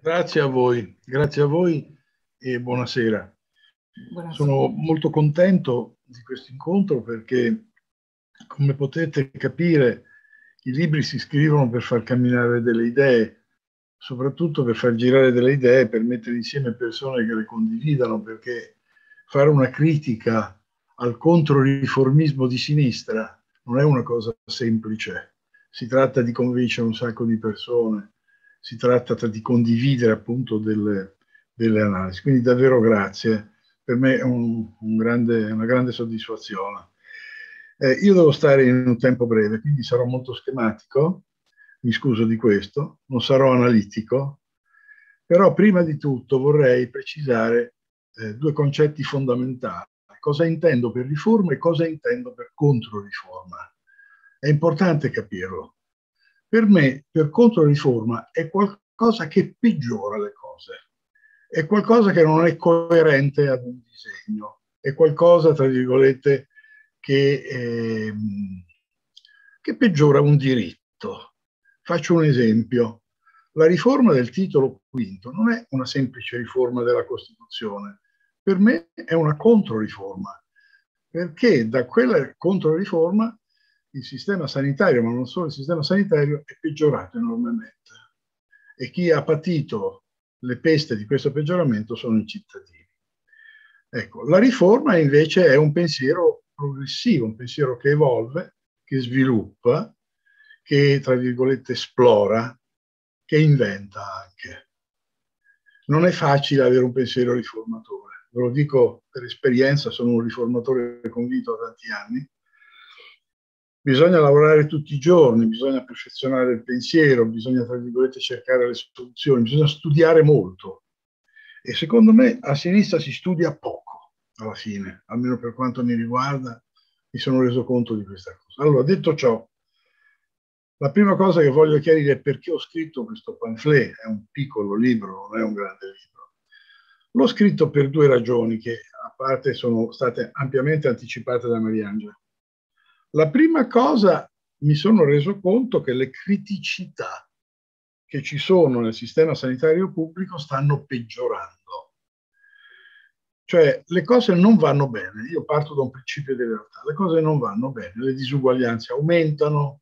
Grazie a voi, grazie a voi e buonasera. buonasera. Sono molto contento di questo incontro perché, come potete capire, i libri si scrivono per far camminare delle idee, soprattutto per far girare delle idee, per mettere insieme persone che le condividano, perché fare una critica al controriformismo di sinistra non è una cosa semplice. Si tratta di convincere un sacco di persone, si tratta di condividere appunto delle, delle analisi. Quindi davvero grazie, per me è un, un grande, una grande soddisfazione. Eh, io devo stare in un tempo breve, quindi sarò molto schematico, mi scuso di questo, non sarò analitico, però prima di tutto vorrei precisare eh, due concetti fondamentali. Cosa intendo per riforma e cosa intendo per controriforma. È importante capirlo. Per me, per controriforma è qualcosa che peggiora le cose, è qualcosa che non è coerente ad un disegno, è qualcosa, tra virgolette, che, eh, che peggiora un diritto. Faccio un esempio. La riforma del titolo quinto non è una semplice riforma della Costituzione, per me è una controriforma, perché da quella controriforma il sistema sanitario, ma non solo il sistema sanitario, è peggiorato enormemente. E chi ha patito le peste di questo peggioramento sono i cittadini. Ecco, la riforma invece è un pensiero progressivo, un pensiero che evolve, che sviluppa, che tra virgolette esplora, che inventa anche. Non è facile avere un pensiero riformatore, ve lo dico per esperienza, sono un riformatore convinto da tanti anni bisogna lavorare tutti i giorni, bisogna perfezionare il pensiero, bisogna, tra virgolette, cercare le soluzioni, bisogna studiare molto. E secondo me a sinistra si studia poco, alla fine, almeno per quanto mi riguarda, mi sono reso conto di questa cosa. Allora, detto ciò, la prima cosa che voglio chiarire è perché ho scritto questo pamphlet, è un piccolo libro, non è un grande libro. L'ho scritto per due ragioni che a parte sono state ampiamente anticipate da Mariangela. La prima cosa, mi sono reso conto che le criticità che ci sono nel sistema sanitario pubblico stanno peggiorando. Cioè le cose non vanno bene, io parto da un principio di realtà, le cose non vanno bene, le disuguaglianze aumentano,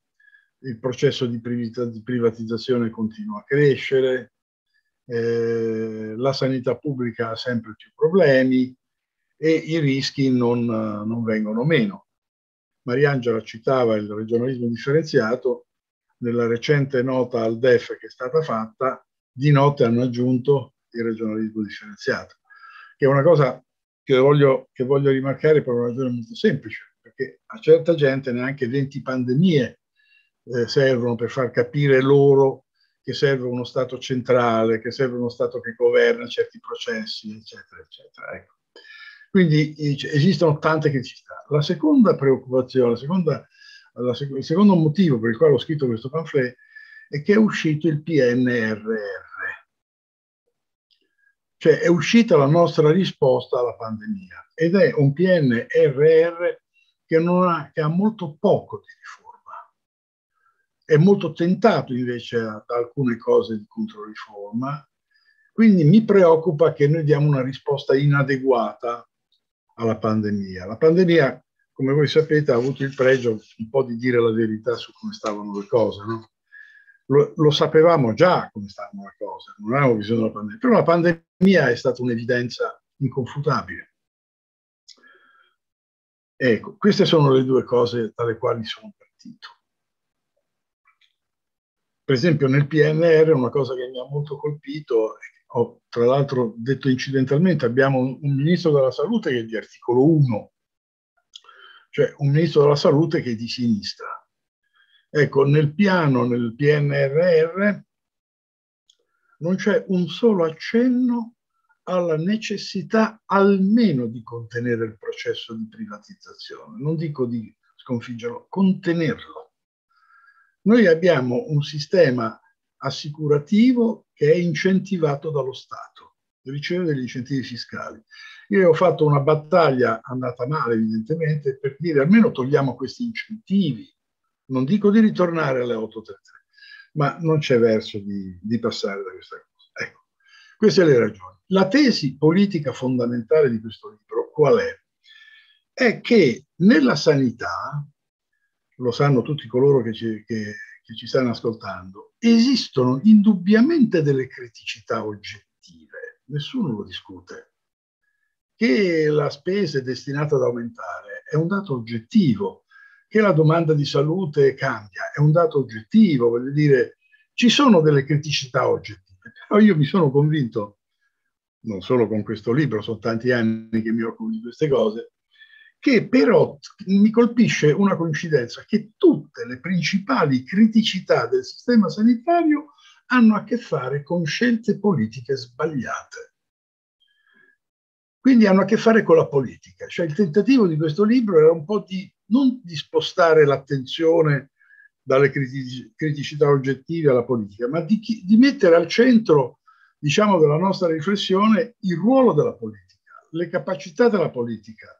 il processo di privatizzazione continua a crescere, eh, la sanità pubblica ha sempre più problemi e i rischi non, non vengono meno. Mariangela citava il regionalismo differenziato, nella recente nota al DEF che è stata fatta, di notte hanno aggiunto il regionalismo differenziato, che è una cosa che voglio, che voglio rimarcare per una ragione molto semplice, perché a certa gente neanche 20 pandemie eh, servono per far capire loro che serve uno Stato centrale, che serve uno Stato che governa certi processi, eccetera, eccetera. Ecco. Quindi esistono tante criticità. La seconda preoccupazione, la seconda, la il secondo motivo per il quale ho scritto questo pamphlet è che è uscito il PNRR. Cioè è uscita la nostra risposta alla pandemia ed è un PNRR che, ha, che ha molto poco di riforma. È molto tentato invece da alcune cose di controriforma, quindi mi preoccupa che noi diamo una risposta inadeguata alla pandemia. La pandemia, come voi sapete, ha avuto il pregio un po' di dire la verità su come stavano le cose, no? lo, lo, sapevamo già come stavano le cose, non avevamo bisogno della pandemia, però la pandemia è stata un'evidenza inconfutabile. Ecco, queste sono le due cose dalle quali sono partito. Per esempio nel PNR una cosa che mi ha molto colpito ho tra l'altro detto incidentalmente, abbiamo un, un, ministro della salute che è di articolo 1, cioè un ministro della salute che è di sinistra. Ecco, nel piano, nel PNRR, non c'è un solo accenno alla necessità almeno di contenere il processo di privatizzazione, non dico di sconfiggerlo, contenerlo. Noi abbiamo un sistema assicurativo che è incentivato dallo Stato, riceve degli incentivi fiscali. Io ho fatto una battaglia andata male evidentemente per dire almeno togliamo questi incentivi. Non dico di ritornare alle 833, ma non c'è verso di, di passare da questa cosa. Queste le ragioni. La tesi politica fondamentale di questo libro qual è? È che nella sanità, lo sanno tutti coloro che ci, che, che ci stanno ascoltando, esistono indubbiamente delle criticità oggettive, nessuno lo discute. Che la spesa è destinata ad aumentare è un dato oggettivo, che la domanda di salute cambia è un dato oggettivo, voglio dire, ci sono delle criticità oggettive, però io mi sono convinto, non solo con questo libro, sono tanti anni che mi occupo di queste cose, che però mi colpisce una coincidenza, che tutte le principali criticità del sistema sanitario hanno a che fare con scelte politiche sbagliate. Quindi hanno a che fare con la politica. Cioè il tentativo di questo libro era un po' di non di spostare l'attenzione dalle criticità oggettive alla politica, ma di, di mettere al centro, diciamo, della nostra riflessione il ruolo della politica, le capacità della politica,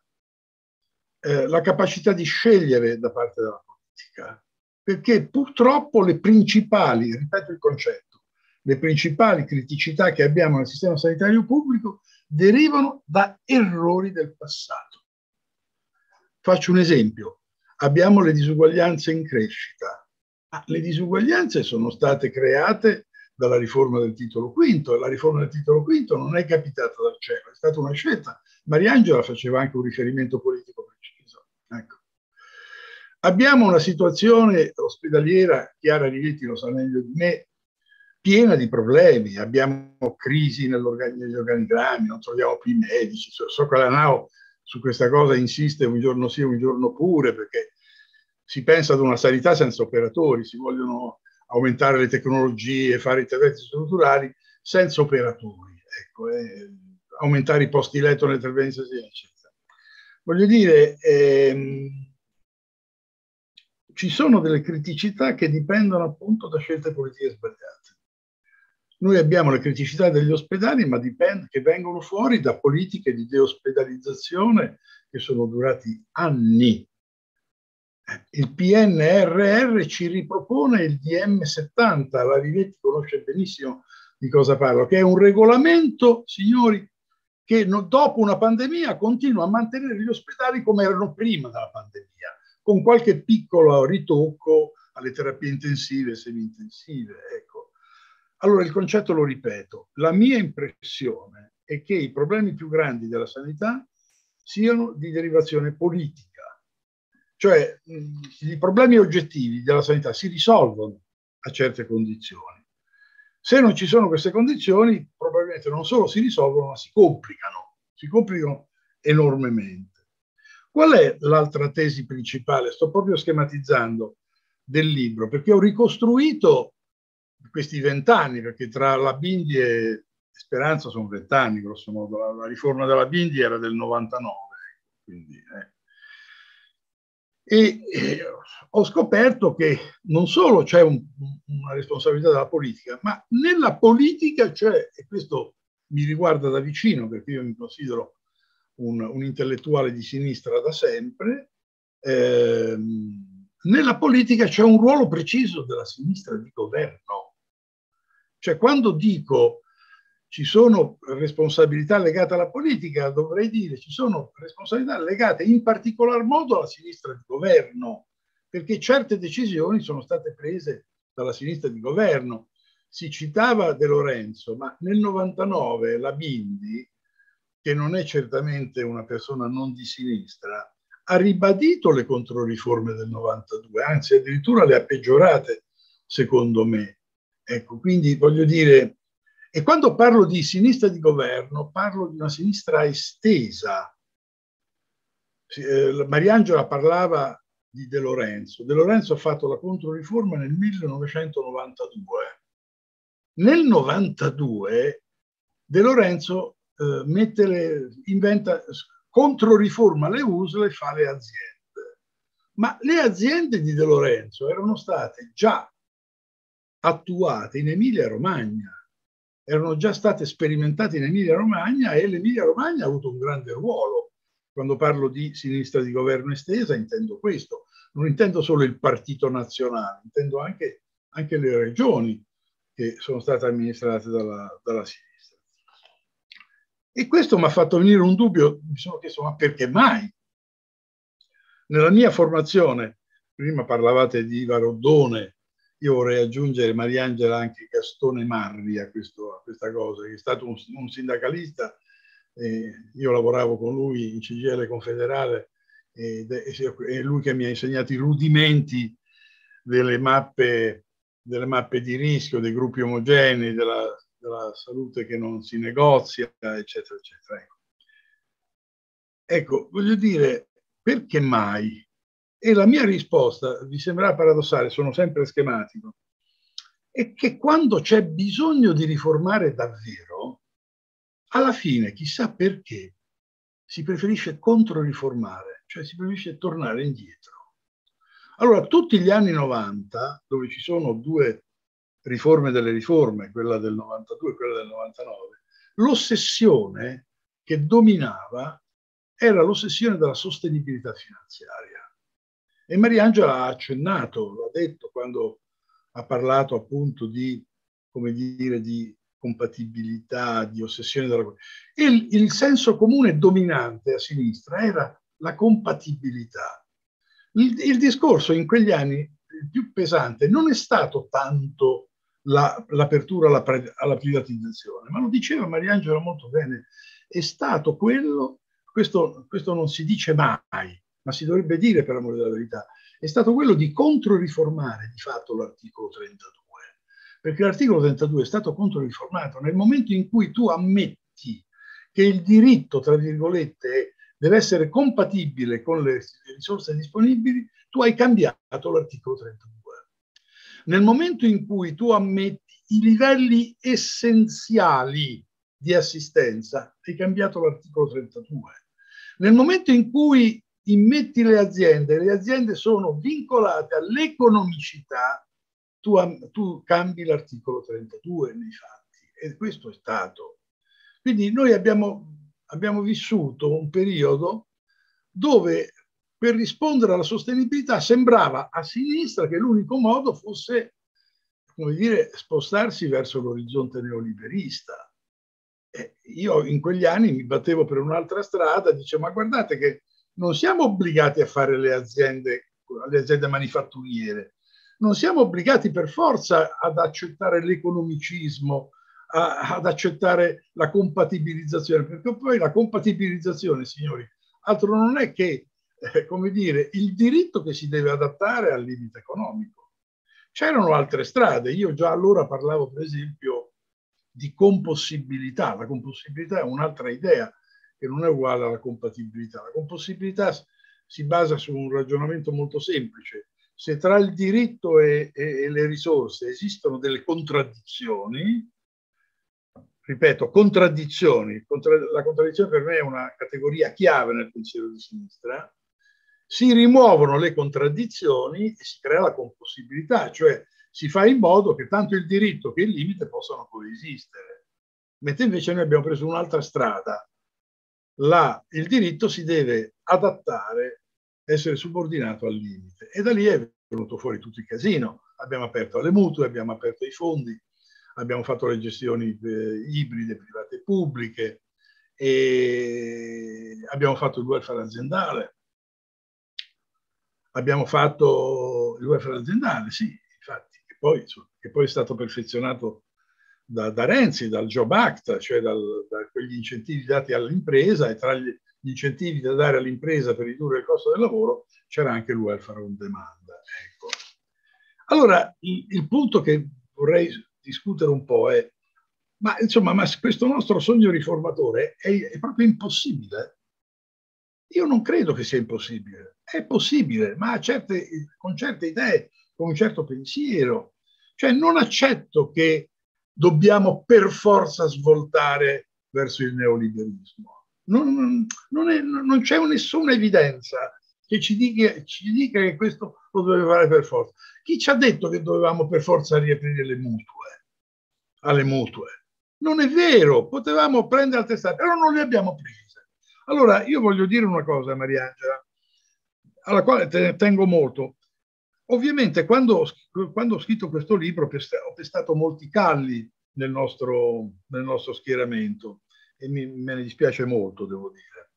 eh, la capacità di scegliere da parte della politica, perché purtroppo le principali, ripeto il concetto, le principali criticità che abbiamo nel sistema sanitario pubblico derivano da errori del passato. Faccio un esempio. Abbiamo le disuguaglianze in crescita. Ma le disuguaglianze sono state create dalla riforma del titolo quinto e la riforma del titolo quinto non è capitata dal cielo, è stata una scelta. Mariangela faceva anche un riferimento politico Ecco. Abbiamo una situazione ospedaliera, Chiara Rivetti lo sa meglio di me, piena di problemi. Abbiamo crisi negli organigrammi, non troviamo più i medici. So, so che la NAO su questa cosa insiste un giorno sì, un giorno pure, perché si pensa ad una sanità senza operatori, si vogliono aumentare le tecnologie, fare interventi strutturali senza operatori, ecco, eh, aumentare i posti letto nelle intervenze, eccetera. Voglio dire, ehm, ci sono delle criticità che dipendono appunto da scelte politiche sbagliate. Noi abbiamo le criticità degli ospedali, ma dipende, che vengono fuori da politiche di deospedalizzazione che sono durati anni. Il PNRR ci ripropone il DM70, la Rivetti conosce benissimo di cosa parlo, che è un regolamento, signori, che no, dopo una pandemia continua a mantenere gli ospedali come erano prima della pandemia, con qualche piccolo ritocco alle terapie intensive e semi-intensive. Ecco. Allora il concetto lo ripeto, la mia impressione è che i problemi più grandi della sanità siano di derivazione politica, cioè mh, i problemi oggettivi della sanità si risolvono a certe condizioni se non ci sono queste condizioni, probabilmente non solo si risolvono, ma si complicano, si complicano enormemente. Qual è l'altra tesi principale? Sto proprio schematizzando del libro, perché ho ricostruito questi vent'anni, perché tra la Bindi e Speranza sono vent'anni, grosso modo. La, la, riforma della Bindi era del 99, quindi... Eh. E, e ho scoperto che non solo c'è un, una responsabilità della politica, ma nella politica c'è, e questo mi riguarda da vicino perché io mi considero un, un intellettuale di sinistra da sempre, ehm, nella politica c'è un ruolo preciso della sinistra di governo. Cioè quando dico ci sono responsabilità legate alla politica, dovrei dire ci sono responsabilità legate in particolar modo alla sinistra di governo perché certe decisioni sono state prese dalla sinistra di governo. Si citava De Lorenzo, ma nel 99 la Bindi, che non è certamente una persona non di sinistra, ha ribadito le controriforme del 92, anzi addirittura le ha peggiorate, secondo me. Ecco, quindi voglio dire, e quando parlo di sinistra di governo, parlo di una sinistra estesa. Eh, Mariangela parlava di De Lorenzo. De Lorenzo ha fatto la controriforma nel 1992. Nel 92 De Lorenzo eh, mette le, inventa, controriforma le USL e fa le aziende. Ma le aziende di De Lorenzo erano state già attuate in Emilia-Romagna, erano già state sperimentate in Emilia-Romagna e l'Emilia-Romagna ha avuto un grande ruolo quando parlo di sinistra di governo estesa intendo questo, non intendo solo il partito nazionale, intendo anche, anche le regioni che sono state amministrate dalla, dalla sinistra. E questo mi ha fatto venire un dubbio, mi sono chiesto, ma perché mai? Nella mia formazione, prima parlavate di Iva Roddone, io vorrei aggiungere Mariangela anche Gastone Marri a, questo, a questa cosa, che è stato un, un sindacalista, eh, io lavoravo con lui in CGL Confederale ed è lui che mi ha insegnato i rudimenti delle mappe, delle mappe di rischio, dei gruppi omogenei, della, della salute che non si negozia, eccetera, eccetera. Ecco, voglio dire, perché mai? E la mia risposta, vi sembrerà paradossale, sono sempre schematico, è che quando c'è bisogno di riformare davvero, alla fine, chissà perché, si preferisce controriformare, cioè si preferisce tornare indietro. Allora, tutti gli anni 90, dove ci sono due riforme delle riforme, quella del 92 e quella del 99, l'ossessione che dominava era l'ossessione della sostenibilità finanziaria. E Mariangela ha accennato, lo ha detto quando ha parlato appunto di, come dire, di compatibilità, di ossessione della... Il, il senso comune dominante a sinistra era la compatibilità. Il, il discorso in quegli anni più pesante non è stato tanto la, l'apertura alla, alla, privatizzazione, ma lo diceva Mariangela molto bene, è stato quello, questo, questo non si dice mai, ma si dovrebbe dire per amore della verità, è stato quello di controriformare di fatto l'articolo 32. Perché l'articolo 32 è stato controriformato nel momento in cui tu ammetti che il diritto, tra virgolette, deve essere compatibile con le risorse disponibili, tu hai cambiato l'articolo 32. Nel momento in cui tu ammetti i livelli essenziali di assistenza, hai cambiato l'articolo 32. Nel momento in cui immetti le aziende, le aziende sono vincolate all'economicità, tu, tu cambi l'articolo 32 nei fatti e questo è stato. Quindi noi abbiamo, abbiamo vissuto un periodo dove per rispondere alla sostenibilità sembrava a sinistra che l'unico modo fosse, come dire, spostarsi verso l'orizzonte neoliberista. E io in quegli anni mi battevo per un'altra strada, dicevo ma guardate che non siamo obbligati a fare le aziende, le aziende manifatturiere, non siamo obbligati per forza ad accettare l'economicismo, a, ad accettare la compatibilizzazione, perché poi la compatibilizzazione, signori, altro non è che, eh, come dire, il diritto che si deve adattare al limite economico. C'erano altre strade, io già allora parlavo per esempio di compossibilità, la compossibilità è un'altra idea, che non è uguale alla compatibilità. La compatibilità si basa su un ragionamento molto semplice. Se tra il diritto e, e, e le risorse esistono delle contraddizioni, ripeto, contraddizioni, contra, la contraddizione per me è una categoria chiave nel pensiero di sinistra, si rimuovono le contraddizioni e si crea la compossibilità, cioè si fa in modo che tanto il diritto che il limite possano coesistere. Mentre invece noi abbiamo preso un'altra strada, la, il diritto si deve adattare, essere subordinato al limite. E da lì è venuto fuori tutto il casino. Abbiamo aperto le mutue, abbiamo aperto i fondi, abbiamo fatto le gestioni eh, ibride, private e pubbliche, e abbiamo fatto il welfare aziendale. Abbiamo fatto il welfare aziendale, sì, infatti, che poi, che poi è stato perfezionato da, da, Renzi, dal Job Act, cioè dal, da quegli incentivi dati all'impresa e tra gli, incentivi da dare all'impresa per ridurre il costo del lavoro c'era anche il welfare on demand. Ecco. Allora, il, il, punto che vorrei discutere un po' è, ma insomma, ma questo nostro sogno riformatore è, è proprio impossibile? Io non credo che sia impossibile. È possibile, ma certe, con certe idee, con un certo pensiero. Cioè non accetto che dobbiamo per forza svoltare verso il neoliberismo. Non, non, è, non c'è nessuna evidenza che ci dica, ci dica, che questo lo doveva fare per forza. Chi ci ha detto che dovevamo per forza riaprire le mutue? Alle mutue. Non è vero, potevamo prendere altre strade, però non le abbiamo prese. Allora, io voglio dire una cosa, Mariangela, alla quale tengo molto. Ovviamente quando, quando, ho scritto questo libro ho pestato molti calli nel nostro, nel nostro schieramento e mi, me ne dispiace molto, devo dire.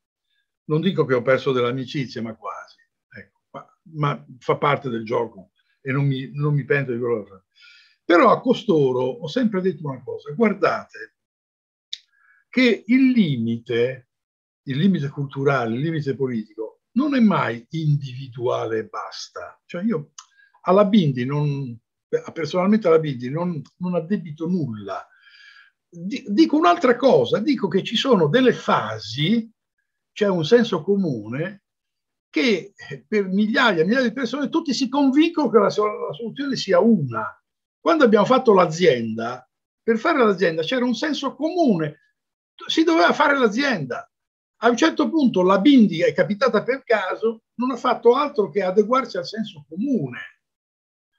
Non dico che ho perso dell'amicizia, ma quasi. Ecco, ma, ma, fa parte del gioco e non mi, non mi pento di quello che fa. Però a costoro ho sempre detto una cosa, guardate che il limite, il limite culturale, il limite politico, non è mai individuale e basta. Cioè io alla Bindi non, personalmente alla Bindi non, non addebito nulla dico un'altra cosa, dico che ci sono delle fasi, c'è un senso comune, che per migliaia e migliaia di persone tutti si convincono che la, la soluzione sia una. Quando abbiamo fatto l'azienda, per fare l'azienda c'era un senso comune, si doveva fare l'azienda. A un certo punto la Bindi è capitata per caso, non ha fatto altro che adeguarsi al senso comune.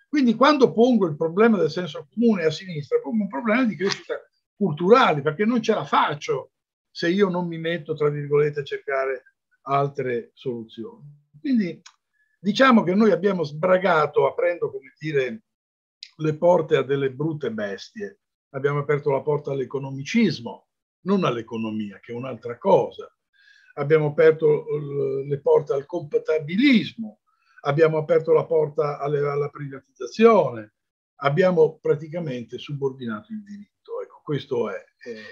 Quindi quando pongo il problema del senso comune a sinistra, pongo un problema di crescita culturali, perché non ce la faccio se io non mi metto, tra virgolette, a cercare altre soluzioni. Quindi diciamo che noi abbiamo sbragato aprendo, come dire, le porte a delle brutte bestie. Abbiamo aperto la porta all'economicismo, non all'economia, che è un'altra cosa. Abbiamo aperto le porte al compatibilismo, abbiamo aperto la porta alle, alla privatizzazione, abbiamo praticamente subordinato il diritto questo è. Eh,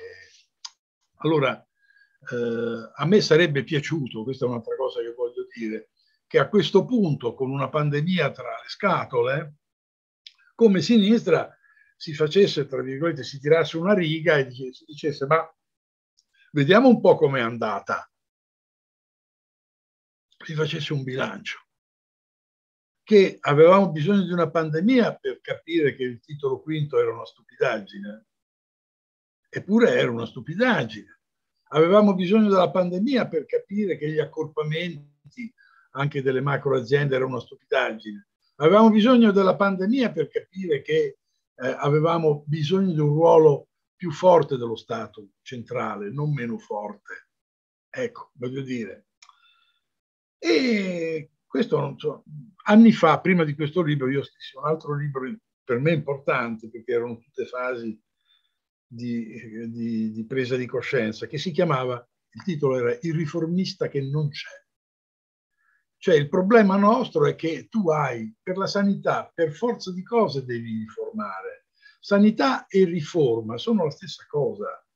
allora, eh, a me sarebbe piaciuto, questa è un'altra cosa che voglio dire, che a questo punto, con una pandemia tra le scatole, come sinistra si facesse, tra virgolette, si tirasse una riga e si dicesse, ma vediamo un po' com'è andata. Si facesse un bilancio. Che avevamo bisogno di una pandemia per capire che il titolo quinto era una stupidaggine Eppure era una stupidaggine. Avevamo bisogno della pandemia per capire che gli accorpamenti anche delle macro aziende erano una stupidaggine. Avevamo bisogno della pandemia per capire che eh, avevamo bisogno di un ruolo più forte dello Stato centrale, non meno forte. Ecco, voglio dire. E questo, non so, anni fa, prima di questo libro, io scrissi un altro libro per me importante, perché erano tutte fasi di, di, di presa di coscienza che si chiamava, il titolo era Il riformista che non c'è. Cioè il problema nostro è che tu hai per la sanità, per forza di cose devi riformare. Sanità e riforma sono la stessa cosa.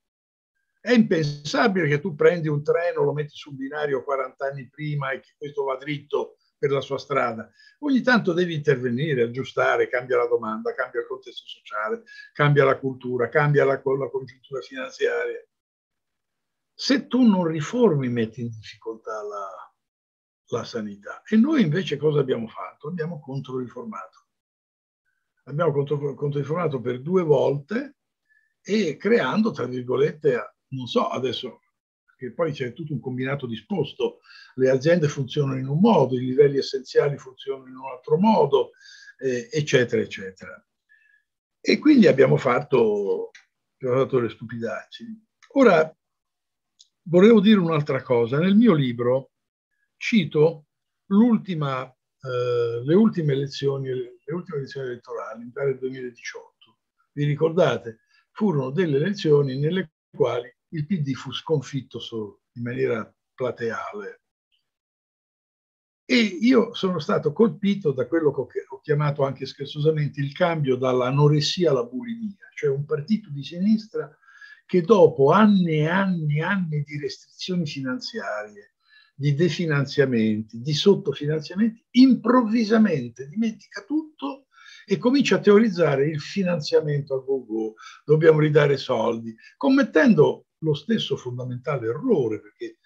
È impensabile che tu prendi un treno, lo metti sul binario 40 anni prima e che questo va dritto per la sua strada. Ogni tanto devi intervenire, aggiustare, cambia la domanda, cambia il contesto sociale, cambia la cultura, cambia la, la congiuntura finanziaria. Se tu non riformi, metti in difficoltà la, la sanità. E noi invece cosa abbiamo fatto? Abbiamo controriformato. Abbiamo controriformato per due volte e creando, tra virgolette, non so adesso che poi c'è tutto un combinato disposto, le aziende funzionano in un modo, i livelli essenziali funzionano in un altro modo, eh, eccetera, eccetera. E quindi abbiamo fatto, abbiamo fatto le stupidaggini. Ora, volevo dire un'altra cosa. Nel mio libro cito eh, le ultime elezioni, le ultime elezioni elettorali, mi pare il 2018. Vi ricordate? Furono delle elezioni nelle quali il PD fu sconfitto in maniera plateale. E io sono stato colpito da quello che ho chiamato anche scherzosamente il cambio dall'anoressia alla bulimia, cioè un partito di sinistra che dopo anni e anni e anni di restrizioni finanziarie, di definanziamenti, di sottofinanziamenti, improvvisamente dimentica tutto e comincia a teorizzare il finanziamento a go-go, dobbiamo ridare soldi, commettendo lo stesso fondamentale errore, perché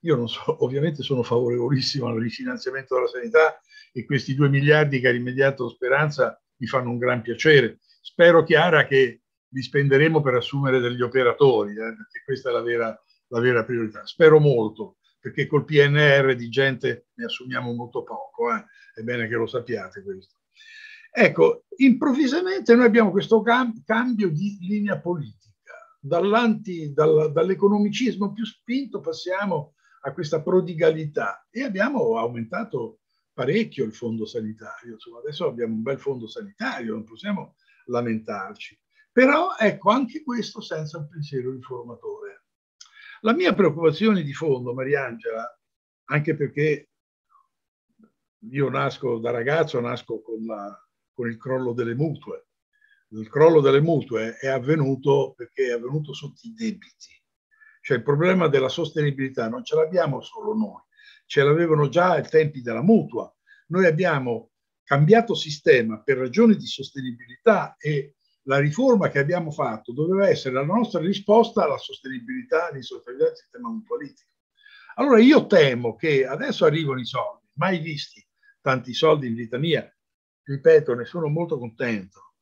io non so, ovviamente sono favorevolissimo al rifinanziamento della sanità e questi due miliardi che ha rimediato Speranza mi fanno un gran piacere. Spero, Chiara, che li spenderemo per assumere degli operatori, eh, perché questa è la vera, la vera, priorità. Spero molto, perché col PNR di gente ne assumiamo molto poco, eh. è bene che lo sappiate questo. Ecco, improvvisamente noi abbiamo questo cam- cambio di linea politica dal, dall'economicismo più spinto passiamo a questa prodigalità e abbiamo aumentato parecchio il fondo sanitario. Insomma, adesso abbiamo un bel fondo sanitario, non possiamo lamentarci. Però ecco, anche questo senza un pensiero riformatore. La mia preoccupazione di fondo, Mariangela, anche perché io nasco da ragazzo, nasco con, la, con il crollo delle mutue. Il crollo delle mutue è avvenuto perché è avvenuto sotto i debiti. Cioè il problema della sostenibilità non ce l'abbiamo solo noi, ce l'avevano già ai tempi della mutua. Noi abbiamo cambiato sistema per ragioni di sostenibilità e la riforma che abbiamo fatto doveva essere la nostra risposta alla sostenibilità all'insostenibilità del sistema mutualistico. Allora io temo che adesso arrivano i soldi, mai visti tanti soldi in vita mia, ripeto, ne sono molto contento.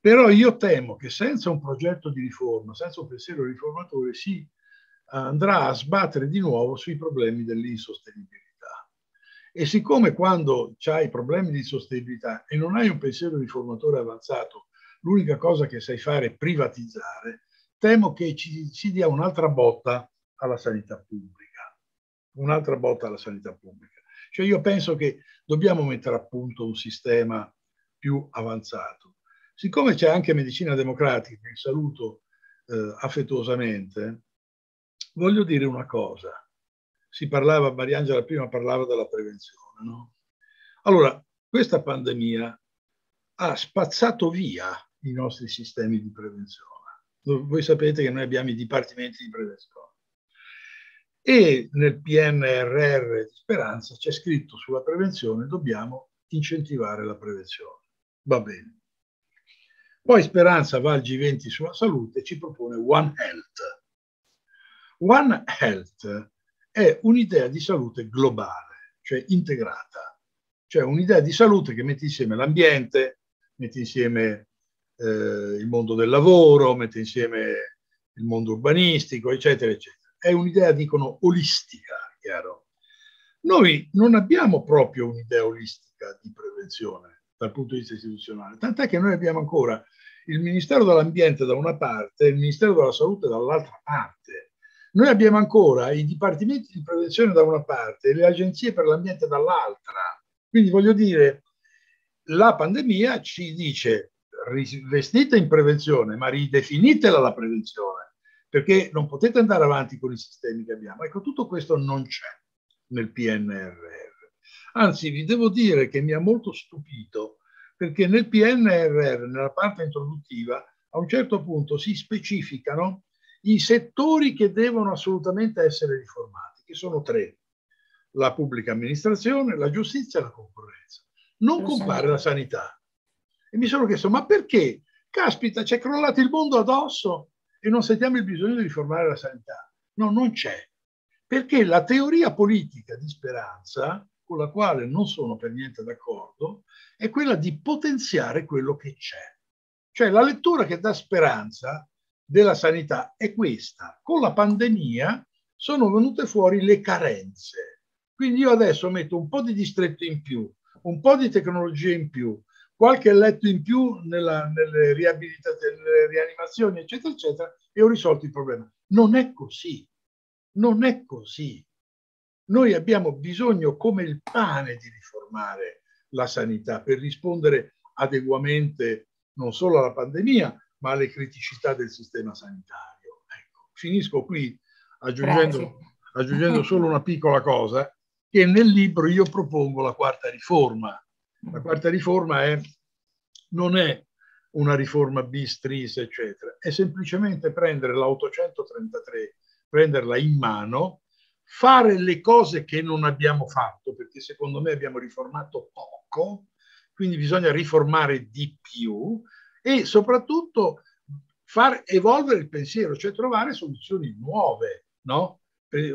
Però io temo che senza un progetto di riforma, senza un pensiero riformatore, si andrà a sbattere di nuovo sui problemi dell'insostenibilità. E siccome quando hai problemi di sostenibilità e non hai un pensiero riformatore avanzato, l'unica cosa che sai fare è privatizzare, temo che ci, ci dia un'altra botta alla sanità pubblica. Un'altra botta alla sanità pubblica. Cioè io penso che dobbiamo mettere a punto un sistema più avanzato. Siccome c'è anche medicina democratica, che saluto eh, affettuosamente, voglio dire una cosa si parlava, Mariangela prima parlava della prevenzione. No? Allora, questa pandemia ha spazzato via i nostri sistemi di prevenzione. Voi sapete che noi abbiamo i dipartimenti di prevenzione. E nel PNRR di Speranza c'è scritto sulla prevenzione dobbiamo incentivare la prevenzione. Va bene. Poi Speranza va al G20 sulla salute e ci propone One Health. One Health è un'idea di salute globale, cioè integrata, cioè un'idea di salute che mette insieme l'ambiente, mette insieme eh, il mondo del lavoro, mette insieme il mondo urbanistico, eccetera, eccetera. È un'idea, dicono, olistica, chiaro. Noi non abbiamo proprio un'idea olistica di prevenzione dal punto di vista istituzionale, tant'è che noi abbiamo ancora il Ministero dell'Ambiente da una parte e il Ministero della Salute dall'altra parte noi abbiamo ancora i dipartimenti di prevenzione da una parte e le agenzie per l'ambiente dall'altra. Quindi voglio dire, la pandemia ci dice rivestite in prevenzione, ma ridefinitela la prevenzione, perché non potete andare avanti con i sistemi che abbiamo. Ecco, tutto questo non c'è nel PNRR. Anzi, vi devo dire che mi ha molto stupito, perché nel PNRR, nella parte introduttiva, a un certo punto si specificano i settori che devono assolutamente essere riformati, che sono tre, la pubblica amministrazione, la giustizia e la concorrenza. Non compare la sanità. E mi sono chiesto, ma perché? Caspita, c'è crollato il mondo addosso e non sentiamo il bisogno di riformare la sanità. No, non c'è. Perché la teoria politica di speranza, con la quale non sono per niente d'accordo, è quella di potenziare quello che c'è. Cioè la lettura che dà speranza della sanità è questa. Con la pandemia sono venute fuori le carenze. Quindi io adesso metto un po' di distretto in più, un po' di tecnologia in più, qualche letto in più nella, nelle nelle rianimazioni, eccetera, eccetera, e ho risolto il problema. Non è così. Non è così. Noi abbiamo bisogno come il pane di riformare la sanità per rispondere adeguamente non solo alla pandemia, ma alle criticità del sistema sanitario. Ecco, finisco qui aggiungendo, aggiungendo solo una piccola cosa, che nel libro io propongo la quarta riforma. La quarta riforma è, non è una riforma bis, tris, eccetera, è semplicemente prendere l'833, prenderla in mano, fare le cose che non abbiamo fatto, perché secondo me abbiamo riformato poco, quindi bisogna riformare di più, e soprattutto far evolvere il pensiero, cioè trovare soluzioni nuove, no?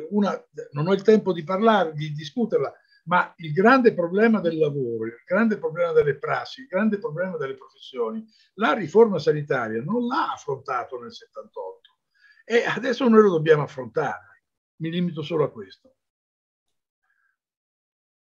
Una, non ho il tempo di parlare, di discuterla, ma il grande problema del lavoro, il grande problema delle prassi, il grande problema delle professioni, la riforma sanitaria non l'ha affrontato nel 78 e adesso noi lo dobbiamo affrontare. Mi limito solo a questo.